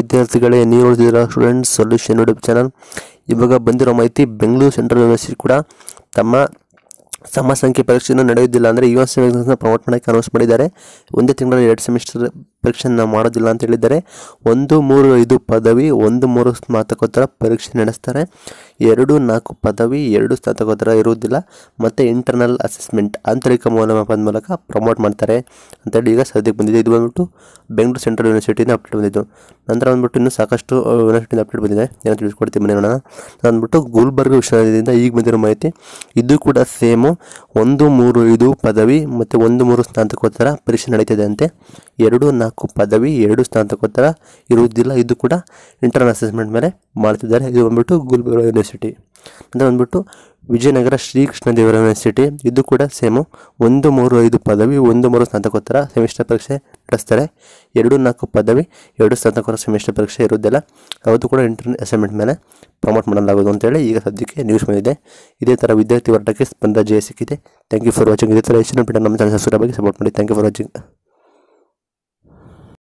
ವಿದ್ಯಾರ್ಥಿಗಳೇ, ನೀವು ನೋಡಿದಿರ ಸ್ಟೂಡೆಂಟ್ಸ್ ಸೊಲ್ಯೂಷನ್ ಯೂಟ್ಯೂಬ್ ಚಾನಲ್? ಇವಾಗ ಬಂದಿರೋ ಮಾಹಿತಿ ಬೆಂಗಳೂರು ಸೆಂಟ್ರಲ್ ಯೂನಿವರ್ಸಿಟಿ ಕೂಡ ತಮ್ಮ ಸಮ ಸಂಖ್ಯೆ ಪರೀಕ್ಷೆಯನ್ನು ನಡೆಯುವುದಿಲ್ಲ ಅಂದರೆ ಯುವ ಎಕ್ಸಾಮ್ಸ್ನ ಪ್ರಮೋಟ್ ಮಾಡೋಕ್ಕೆ ಅನೌನ್ಸ್ ಮಾಡಿದ್ದಾರೆ. ಒಂದೇ ತಿಂಗಳಲ್ಲಿ ಎರಡು ಸೆಮಿಸ್ಟರ್ ಪರೀಕ್ಷೆಯನ್ನು ಮಾಡೋದಿಲ್ಲ ಅಂತ ಹೇಳಿದ್ದಾರೆ. ಒಂದು, ಮೂರು, ಐದು ಪದವಿ, ಒಂದು, ಮೂರು ಸ್ನಾತಕೋತ್ತರ ಪರೀಕ್ಷೆ ನಡೆಸ್ತಾರೆ. ಎರಡು, ನಾಲ್ಕು ಪದವಿ, ಎರಡು ಸ್ನಾತಕೋತ್ತರ ಇರುವುದಿಲ್ಲ. ಮತ್ತು ಇಂಟರ್ನಲ್ ಅಸೆಸ್ಮೆಂಟ್ ಆಂತರಿಕ ಮೌಲ್ಯಮಾಪನ ಮೂಲಕ ಪ್ರಮೋಟ್ ಮಾಡ್ತಾರೆ ಅಂತೇಳಿ ಈಗ ಸದ್ಯಕ್ಕೆ ಬಂದಿದೆ. ಇದು ಬಂದ್ಬಿಟ್ಟು ಬೆಂಗಳೂರು ಸೆಂಟ್ರಲ್ ಯೂನಿವರ್ಸಿಟಿಯಿಂದ ಅಪ್ಡೇಟ್ ಬಂದಿದ್ದು. ನಂತರ ಬಂದ್ಬಿಟ್ಟು ಇನ್ನೂ ಸಾಕಷ್ಟು ಯೂನಿವರ್ಸಿಟಿಯಿಂದ ಅಪ್ಡೇಟ್ ಬಂದಿದೆ. ಏನೋ ತಿಳಿಸ್ಕೊಡ್ತೀನಿ ಮನೆ ನೋಡೋಣ. ಅಂದ್ಬಿಟ್ಟು ಗುಲ್ಬರ್ಗ ವಿಶ್ವವಿದ್ಯಾಲಯದಿಂದ ಈಗ ಬಂದಿರೋ ಮಾಹಿತಿ. ಇದು ಕೂಡ ಸೇಮು ಒಂದು, ಮೂರು, ಐದು ಪದವಿ ಮತ್ತು ಒಂದು, ಮೂರು ಸ್ನಾತಕೋತ್ತರ ಪರೀಕ್ಷೆ ನಡೀತಿದೆ ಅಂತೆ. ಎರಡು, ನಾಲ್ಕು ಪದವಿ, ಎರಡು ಸ್ನಾತಕೋತ್ತರ ಇರುವುದಿಲ್ಲ. ಇದು ಕೂಡ ಇಂಟರ್ನಲ್ ಅಸೆಸ್ಮೆಂಟ್ ಮೇಲೆ ಮಾಡ್ತಿದ್ದಾರೆ. ಇದು ಬಂದ್ಬಿಟ್ಟು ಗುಲ್ಬರ್ಗ ಯೂನಿವರ್ಸಿಟಿ ಅಂದರೆ ಬಂದ್ಬಿಟ್ಟು ವಿಜಯನಗರ ಶ್ರೀಕೃಷ್ಣ ದೇವರ ಯೂನಿವರ್ಸಿಟಿ ಇದು ಕೂಡ ಸೇಮು ಒಂದು, ಮೂರು, ಐದು ಪದವಿ, ಒಂದು, ಮೂರು ಸ್ನಾತಕೋತ್ತರ ಸೆಮಿಸ್ಟರ್ ಪರೀಕ್ಷೆ ನಡೆಸ್ತಾರೆ. ಎರಡು, ನಾಲ್ಕು ಪದವಿ, ಎರಡು ಸ್ನಾತಕೋತ್ತರ ಸೆಮಿಸ್ಟರ್ ಪರೀಕ್ಷೆ ಇರುವುದಿಲ್ಲ. ಅವತ್ತು ಕೂಡ ಇಂಟರ್ ಅಸೈನ್ಮೆಂಟ್ ಮೇಲೆ ಪ್ರಮೋಟ್ ಮಾಡಲಾಗುವುದು ಅಂತೇಳಿ ಈಗ ಸದ್ಯಕ್ಕೆ ನ್ಯೂಸ್ ಬಂದಿದೆ. ಇದೇ ಥರ ವಿದ್ಯಾರ್ಥಿ ವರ್ಗಕ್ಕೆ ಸ್ಪಂದ ಜಯ ಸಿಕ್ಕಿದೆ. ಥ್ಯಾಂಕ್ ಯು ಫಾರ್ ವಾಚಿಂಗ್ ಇದೇ ಥರ ಹೆಚ್ಚಿನ ಪೀಠ ನಮ್ಮ ಚಾನಲ್ ಬಗ್ಗೆ ಸಪೋರ್ಟ್ ಮಾಡಿ. Thank you for watching